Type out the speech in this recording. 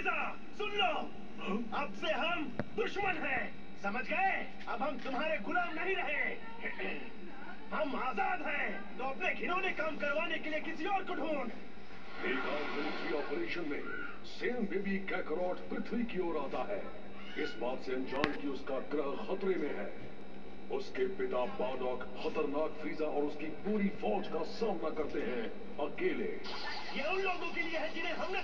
मिर्ज़ा सुन लो। अब से हम दुश्मन हैं। समझ गए? अब हम तुम्हारे गुलाम नहीं रहे। हम आज़ाद हैं। तो अपने घिनौने काम करवाने के लिए किसी और को ढूंढ। एक और मिलिट्री ऑपरेशन में सेम बेबी कैकरॉट पृथ्वी की ओर आता है। इस बात से अनजान कि उसका ग्रह खतरे में है। उसके पिता बाडॉक खतरनाक फ्रीजा और उसकी पूरी फौज का सामना करते हैं अकेले। ये उन लोगों के लिए है जिन्हें हमने